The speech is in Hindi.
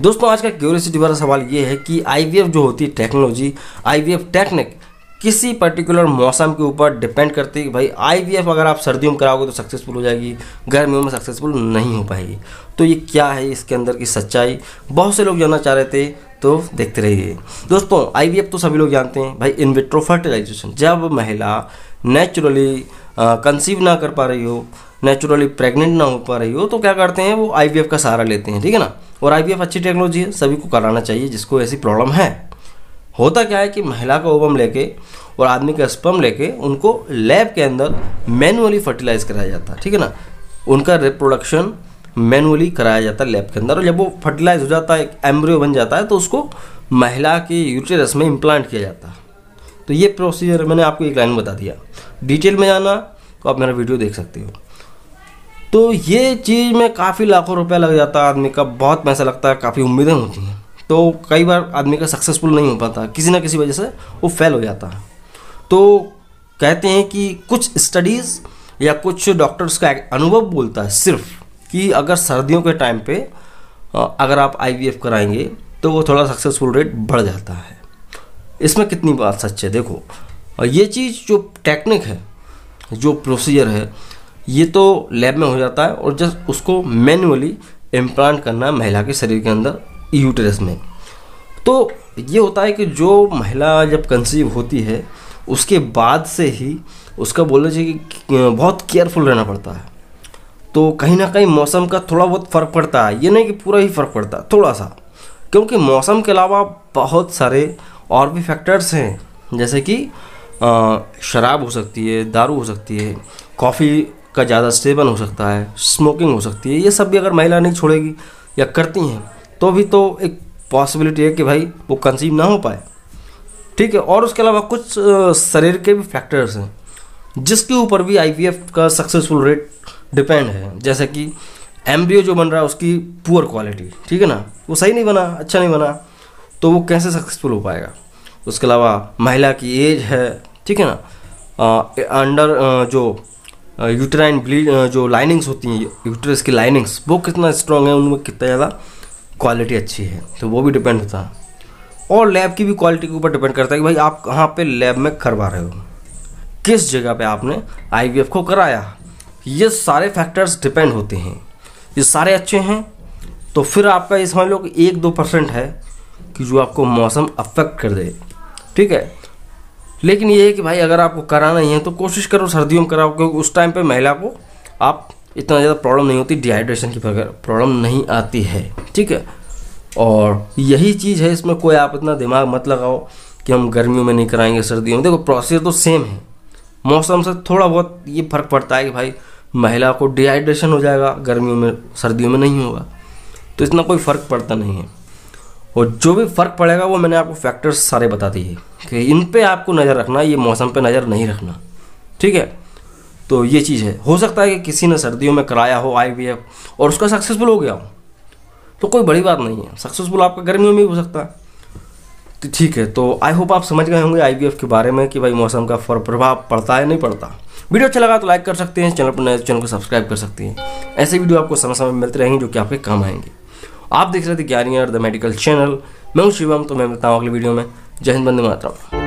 दोस्तों, आज का क्यूरियोसिटी वाला सवाल ये है कि आईवीएफ जो होती है टेक्नोलॉजी आईवीएफ टेक्निक किसी पर्टिकुलर मौसम के ऊपर डिपेंड करती है कि भाई आईवीएफ अगर आप सर्दियों में कराओगे तो सक्सेसफुल हो जाएगी, गर्मियों में सक्सेसफुल नहीं हो पाएगी। तो ये क्या है इसके अंदर की सच्चाई? बहुत से लोग जानना चाह रहे थे तो देखते रहिए। दोस्तों आईवीएफ तो सभी लोग जानते हैं, भाई इन विट्रो फर्टिलाइजेशन जब महिला नेचुरली कंसीव ना कर पा रही हो नेचुरली प्रेग्नेंट ना हो पा रही हो तो क्या करते हैं, वो आईवीएफ का सहारा लेते हैं, ठीक है ना? और आईवीएफ अच्छी टेक्नोलॉजी है, सभी को कराना चाहिए जिसको ऐसी प्रॉब्लम है। होता क्या है कि महिला का ओवम लेके और आदमी का स्पम लेके उनको लैब के अंदर मैनुअली फर्टिलाइज कराया जाता है ठीक है ना? उनका रिप्रोडक्शन मैनुअली कराया जाता है लैब के अंदर और जब वो फर्टिलाइज हो जाता है एम्ब्रियो बन जाता है तो उसको महिला के यूटेरस में इम्प्लांट किया जाता। है तो ये प्रोसीजर मैंने आपको एक लाइन बता दिया। डिटेल में जाना तो आप मेरा वीडियो देख सकते हो। तो ये चीज़ में काफ़ी लाखों रुपया लग जाता है आदमी का। बहुत पैसा लगता है, काफ़ी उम्मीदें होती हैं। तो कई बार आदमी का सक्सेसफुल नहीं हो पाता। किसी ना किसी वजह से वो फेल हो जाता है। तो कहते हैं कि कुछ स्टडीज़ या कुछ डॉक्टर्स का अनुभव बोलता है सिर्फ़ कि अगर सर्दियों के टाइम पे अगर आप आई कराएँगे तो वो थोड़ा सक्सेसफुल रेट बढ़ जाता है। इसमें कितनी बात सच है? देखो ये चीज़ जो टेक्निक है, जो प्रोसीजर है ये तो लैब में हो जाता है और जस्ट उसको मैनुअली इम्प्लांट करना है महिला के शरीर के अंदर यूटरस में। तो ये होता है कि जो महिला जब कंसीव होती है, उसके बाद से ही उसका बोलना चाहिए कि बहुत केयरफुल रहना पड़ता है। तो कहीं ना कहीं मौसम का थोड़ा बहुत फ़र्क पड़ता है। ये नहीं कि पूरा ही फ़र्क पड़ता है, थोड़ा सा। क्योंकि मौसम के अलावा बहुत सारे और भी फैक्टर्स हैं। जैसे कि शराब हो सकती है, दारू हो सकती है कॉफ़ी का ज़्यादा सेवन हो सकता है स्मोकिंग हो सकती है, ये सब भी अगर महिला नहीं छोड़ेगी या करती हैं तो भी तो एक पॉसिबिलिटी है कि भाई वो कंसीव ना हो पाए। ठीक है, और उसके अलावा कुछ शरीर के भी फैक्टर्स हैं, जिसके ऊपर भी आईवीएफ का सक्सेसफुल रेट डिपेंड है। जैसे कि एम्ब्रियो जो बन रहा है, उसकी पुअर क्वालिटी ठीक है ना? वो सही नहीं बना अच्छा नहीं बना तो वो कैसे सक्सेसफुल हो पाएगा? उसके अलावा महिला की एज है, ठीक है ना? अंडर जो यूटराइन ब्लीड जो लाइनिंग्स होती हैं यूटरस की लाइनिंग्स वो कितना स्ट्रॉन्ग है, उनमें कितना ज़्यादा क्वालिटी अच्छी है? तो वो भी डिपेंड होता। है और लैब की भी क्वालिटी के ऊपर डिपेंड करता है कि भाई आप कहाँ पे लैब में करवा रहे हो? किस जगह पे आपने आईवीएफ को कराया? ये सारे फैक्टर्स डिपेंड होते हैं। ये सारे अच्छे हैं तो फिर आपका ये समझ लो कि एक दो परसेंट है कि जो आपको मौसम अफेक्ट कर दे। ठीक है? लेकिन ये है कि भाई, अगर आपको कराना ही है तो कोशिश करो सर्दियों में कराओ, क्योंकि उस टाइम पे महिला को आप इतना ज़्यादा प्रॉब्लम नहीं होती डिहाइड्रेशन की प्रॉब्लम नहीं आती है, ठीक है? और यही चीज़ है, इसमें कोई आप इतना दिमाग मत लगाओ कि हम गर्मियों में नहीं कराएँगे, सर्दियों में। देखो प्रोसेस तो सेम है। मौसम से थोड़ा बहुत ये फ़र्क पड़ता है कि भाई, महिला को डिहाइड्रेशन हो जाएगा, गर्मियों में, सर्दियों में नहीं होगा। तो इतना कोई फ़र्क पड़ता नहीं है। और जो भी फ़र्क पड़ेगा वो मैंने आपको फैक्टर्स सारे बता दिए कि इन पे आपको नज़र रखना, ये मौसम पे नज़र नहीं रखना। ठीक है? तो ये चीज़ है। हो सकता है कि किसी ने सर्दियों में कराया हो आई और उसका सक्सेसफुल हो गया हो। तो कोई बड़ी बात नहीं है। सक्सेसफुल आपका गर्मियों में भी हो सकता है। तो ठीक है तो आई होप आप समझ गए होंगे आईवीएफ के बारे में कि भाई मौसम का प्रभाव पड़ता है, नहीं पड़ता। वीडियो अच्छा लगा तो लाइक कर सकते हैं, चैनल पर नए चैनल को सब्सक्राइब कर सकते हैं। ऐसे वीडियो आपको समय समय में मिलते रहेंगे, जो कि आपके काम आएँगे। आप देख रहे थे ज्ञानी और द मेडिकल चैनल। मैं हूँ शिवम तो मैं मिलता हूँ अगली वीडियो में। जय हिंद बंदे मातरम।